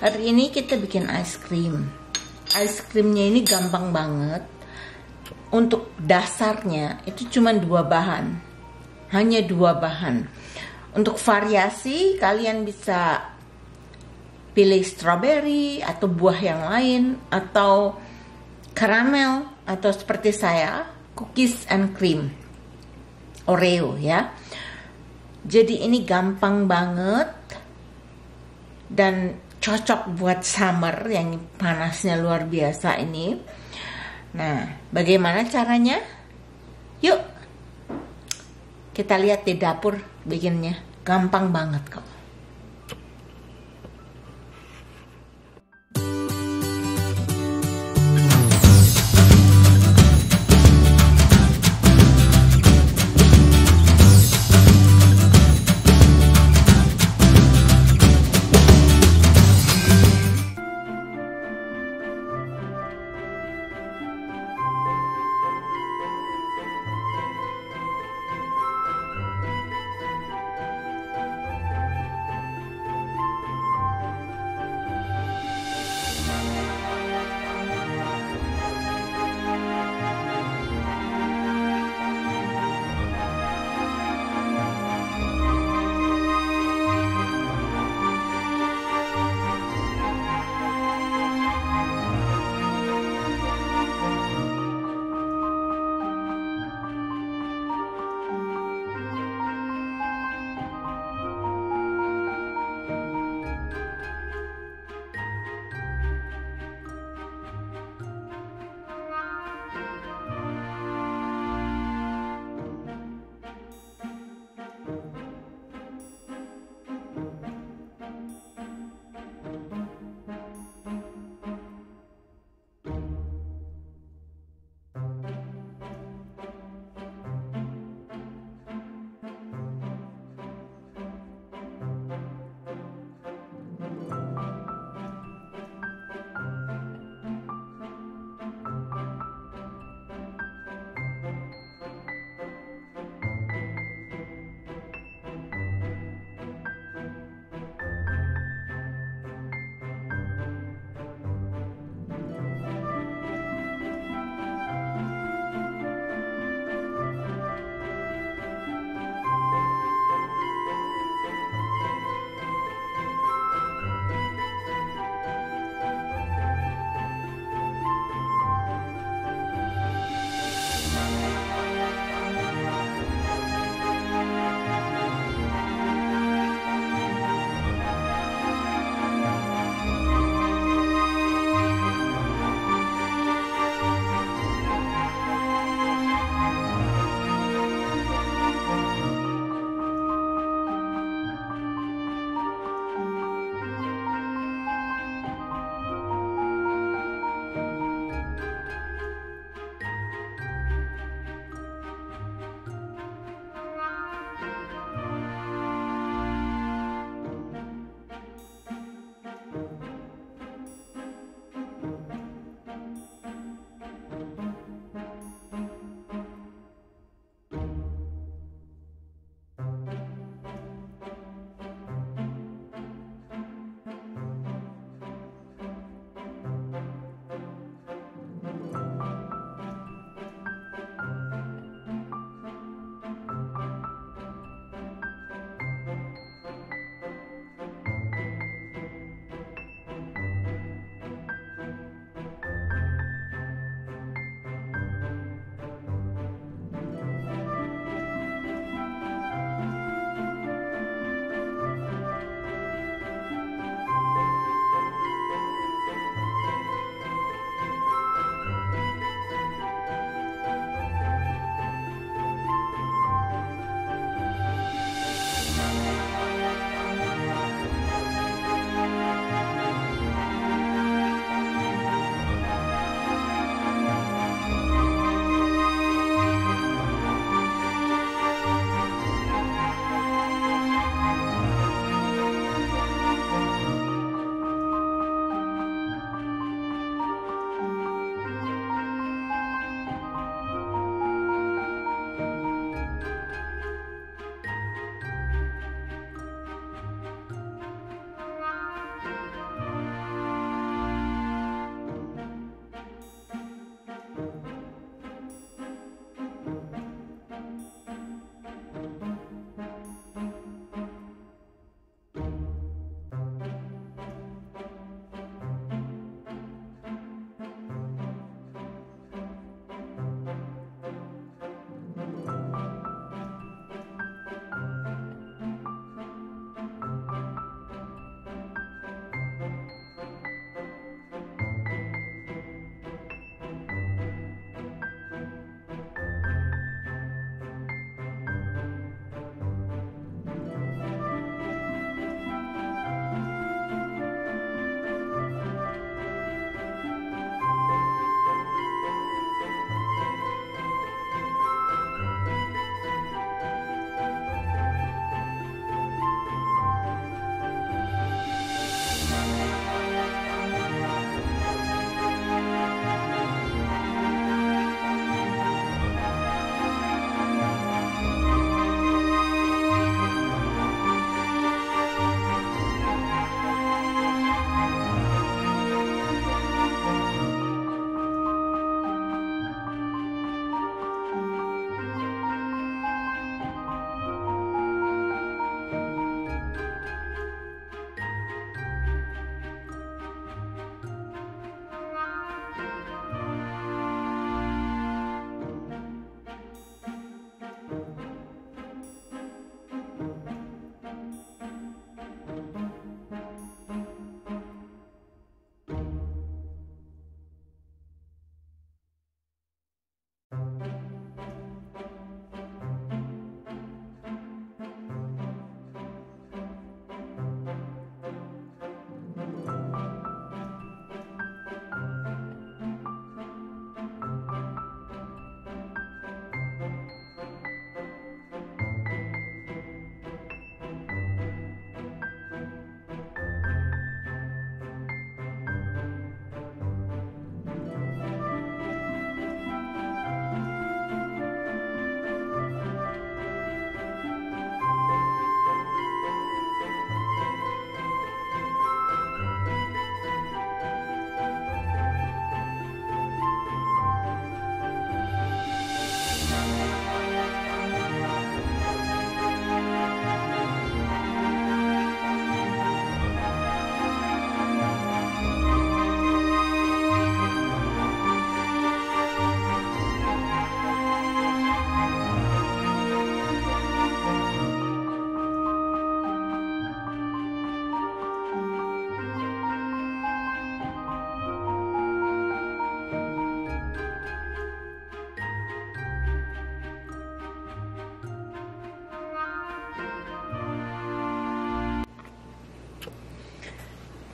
Hari ini kita bikin ice cream. Ice creamnya ini gampang banget. Untuk dasarnya itu cuma dua bahan, hanya dua bahan. Untuk variasi kalian bisa pilih strawberry atau buah yang lain atau caramel atau seperti saya cookies and cream Oreo ya. Jadi ini gampang banget dan cocok buat summer yang panasnya luar biasa ini. Nah, bagaimana caranya? Yuk, kita lihat di dapur bikinnya. Gampang banget kok.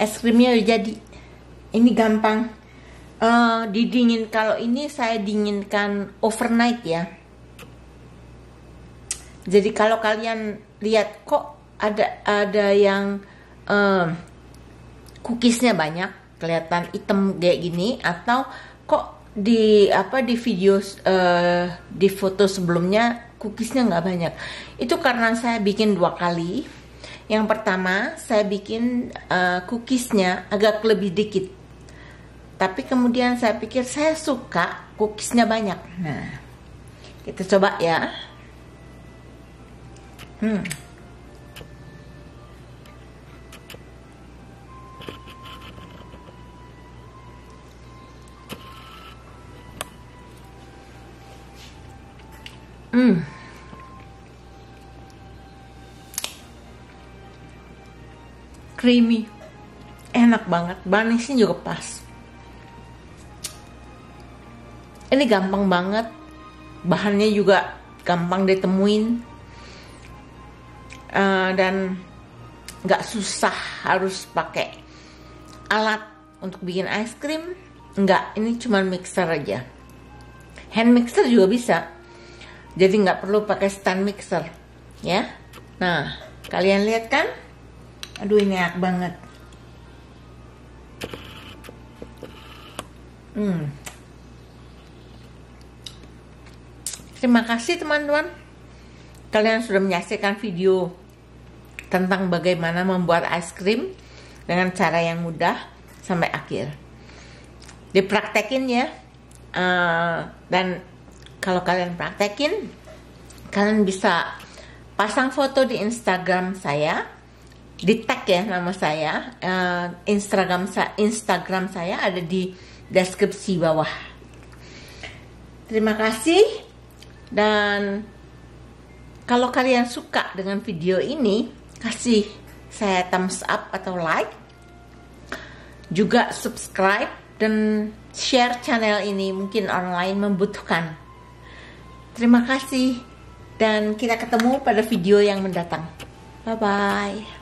Es krimnya udah jadi. Ini gampang. Uh, didingin kalau ini saya dinginkan overnight ya. Jadi kalau kalian lihat kok ada ada yang uh, cookiesnya banyak kelihatan hitam kayak gini atau kok di apa di video uh, di foto sebelumnya cookiesnya nggak banyak. Itu karena saya bikin dua kali yang pertama saya bikin uh, cookiesnya agak lebih dikit. Tapi kemudian saya pikir saya suka cookiesnya banyak. Nah kita coba ya. Hmm. Hmm. Creamy. Enak banget. Manisnya juga pas. Ini gampang banget. Bahannya juga gampang ditemuin. Uh, dan nggak susah harus pakai alat untuk bikin es krim. Nggak, ini cuma mixer aja. Hand mixer juga bisa jadi nggak perlu pakai stand mixer ya nah kalian lihat kan aduh ini enak banget. Hmm. terima kasih teman-teman. Kalian sudah menyaksikan video tentang bagaimana membuat es krim dengan cara yang mudah sampai akhir. Dipraktekin ya. Uh, dan kalau kalian praktekin kalian bisa pasang foto di Instagram saya di tag ya nama saya. Uh, Instagram sa Instagram saya ada di deskripsi bawah. Terima kasih. Dan kalau kalian suka dengan video ini kasih saya thumbs up atau like. Juga subscribe dan share channel ini. Mungkin orang lain membutuhkan. Terima kasih. Dan kita ketemu pada video yang mendatang. Bye bye.